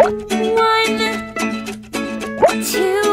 One, two.